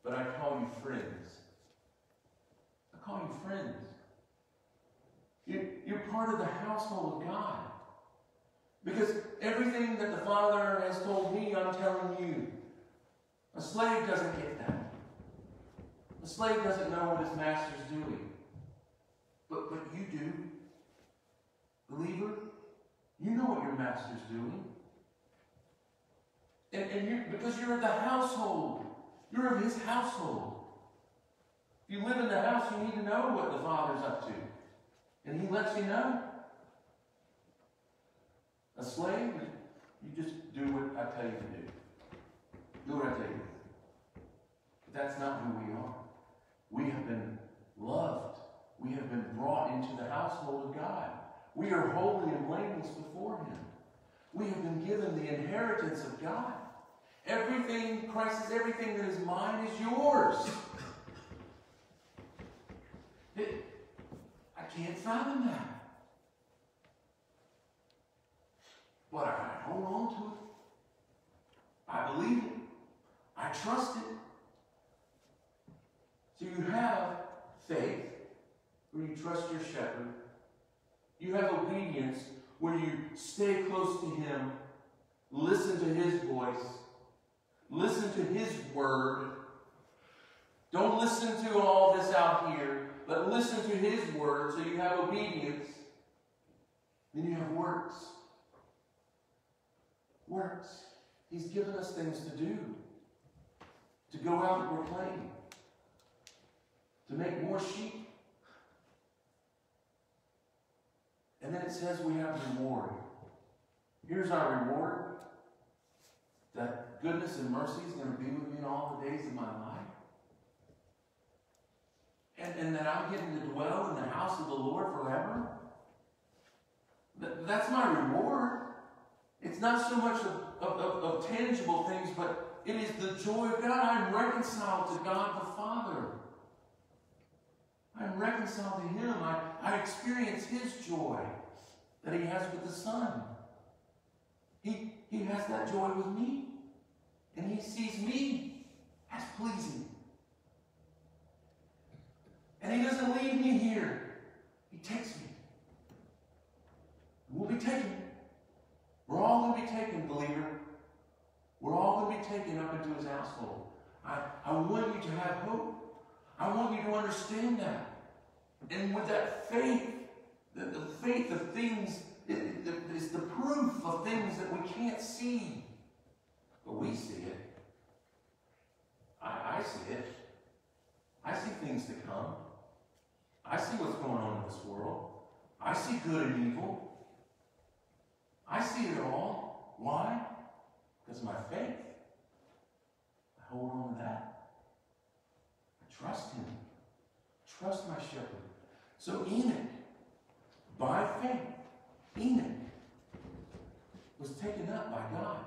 but I call you friends. I call you friends. You, you're part of the household of God. Because everything that the Father has told me, I'm telling you. A slave doesn't get that. A slave doesn't know what his master's doing. But, but you do. Believer, you know what your master's doing. And, and you because you're in the household. You're of his household. If you live in the house, you need to know what the Father's up to. And he lets you know. A slave, you just do what I tell you to do. Do what I tell you. But that's not who we are. We have been loved. We have been brought into the household of God. We are holy and blameless before him. We have been given the inheritance of God. Everything, Christ says, everything that is mine is yours. It, I can't fathom that. But I hold on to it. I believe it. I trust it. So you have faith when you trust your shepherd. You have obedience when you stay close to him, listen to his voice, Listen to His Word. Don't listen to all this out here. but listen to His word so you have obedience. Then you have works. Works. He's given us things to do. To go out and proclaim. To make more sheep. And then it says we have reward. Here's our reward. That goodness and mercy is going to be with me in all the days of my life. And, and that I'm getting to dwell in the house of the Lord forever. Th- that's my reward. It's not so much of, of, of, of tangible things, but it is the joy of God. I'm reconciled to God the Father. I'm reconciled to Him. I, I experience His joy that He has with the Son. He, he has that joy with me. And He sees me as pleasing. And He doesn't leave me here, He takes me. We'll be taken. We're all going to be taken, believer. We're all going to be taken up into His household. I, I want you to have hope. I want you to understand that. And with that faith, the, the faith of things it's the proof of things that we can't see. But we see it. I, I see it. I see things to come. I see what's going on in this world. I see good and evil. I see it all. Why? Because my faith. I hold on to that. Trust him. Trust my shepherd. So Enoch, by faith, Enoch was taken up by God.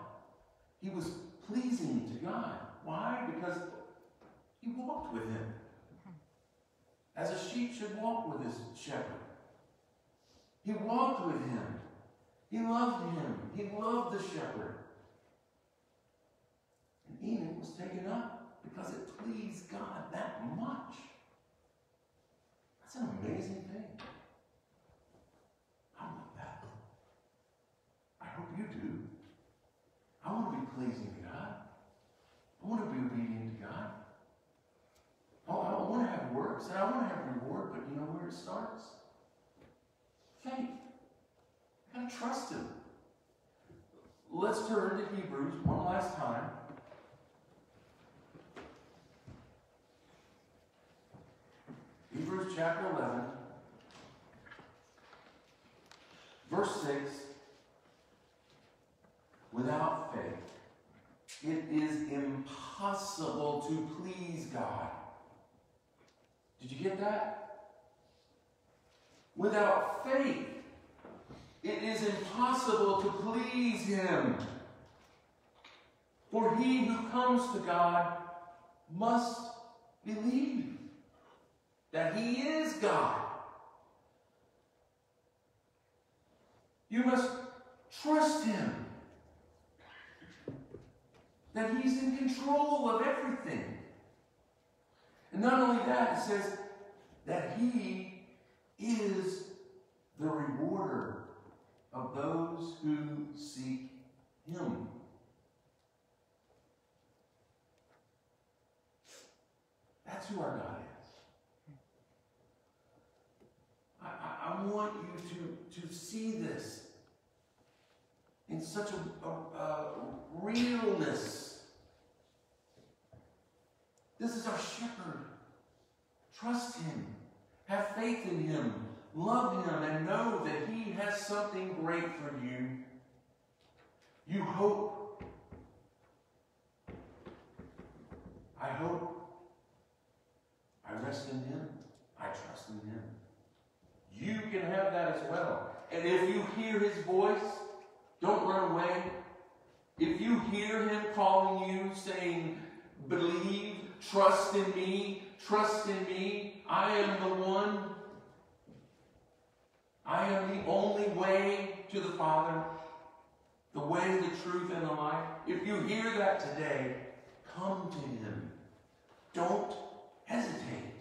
He was pleasing to God. Why? Because he walked with him. As a sheep should walk with his shepherd. He walked with him. He loved him. He loved the shepherd. And Enoch was taken up because it pleased God that much. That's an amazing thing. I want that. I hope you do. I want to be pleasing to God. I want to be obedient to God. Oh, I want to have works and I want to have reward, but you know where it starts? Faith. I gotta trust Him. Let's turn to Hebrews one last time. Hebrews chapter 11, verse 6. Without faith, it is impossible to please God. Did you get that? Without faith, it is impossible to please Him. For he who comes to God must believe that He is God. You must trust Him. That He's in control of everything. And not only that, it says that He is the rewarder of those who seek Him. That's who our God is. I, I, I want you to, to see this in such a, a, a realness. This is our shepherd. Trust him. Have faith in him. Love him and know that he has something great for you. You hope. I hope. I rest in him. I trust in him. You can have that as well. And if you hear his voice, don't run away. If you hear him calling you, saying, believe, trust in me, trust in me, I am the one. I am the only way to the Father, the way, the truth, and the life. If you hear that today, come to him. Don't hesitate.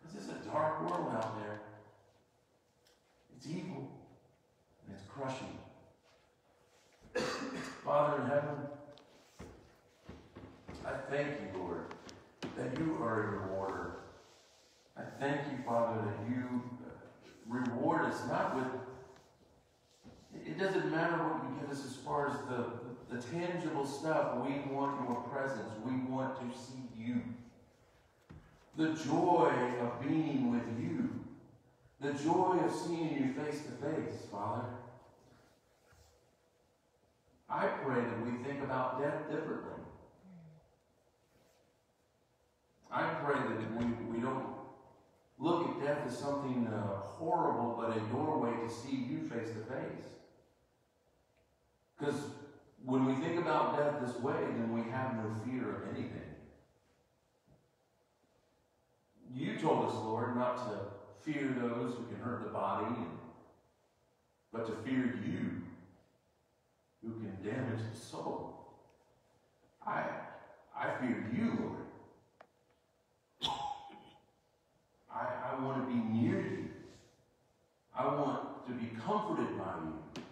Because it's a dark world out there. It's evil and it's crushing. Father in heaven, I thank you, Lord, that you are a rewarder. I thank you, Father, that you uh, reward us not with. It doesn't matter what you give us as far as the, the tangible stuff. We want your presence. We want to see you. The joy of being with you. The joy of seeing you face to face, Father. I pray that we think about death differently. I pray that we, we don't look at death as something uh, horrible, but a doorway to see you face to face. Because when we think about death this way, then we have no fear of anything. You told us, Lord, not to fear those who can hurt the body, but to fear you who can damage the soul. I, I fear you, Lord. I, I want to be near you. I want to be comforted by you.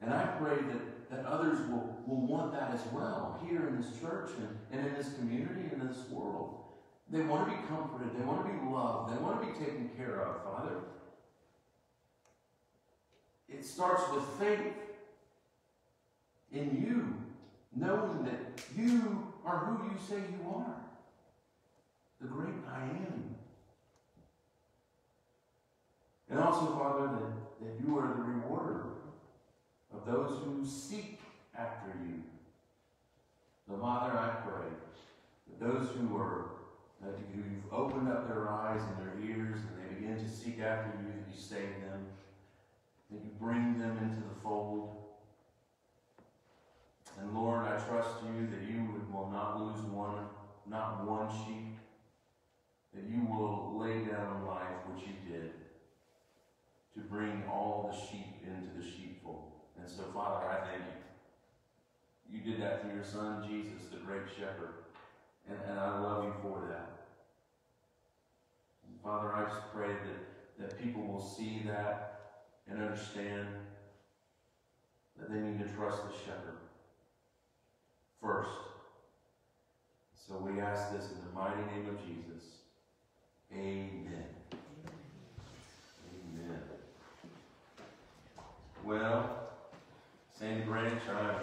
And I pray that, that others will, will want that as well here in this church and, and in this community and in this world. They want to be comforted. They want to be loved. They want to be taken care of, Father. It starts with faith in you, knowing that you are who you say you are the great I am. And also, Father, that, that you are the rewarder of those who seek after you. So, Father, I pray that those who are that you've opened up their eyes and their ears and they begin to seek after you, that you save them, that you bring them into the fold. And Lord, I trust you that you will not lose one, not one sheep, that you will lay down a life, which you did, to bring all the sheep into the sheepfold. And so, Father, I thank you. You did that through your Son, Jesus, the great shepherd. And, and I love you for that. Father, I just pray that, that people will see that and understand that they need to trust the shepherd first. So we ask this in the mighty name of Jesus. Amen. Amen. Well, Sandy Branch, I'm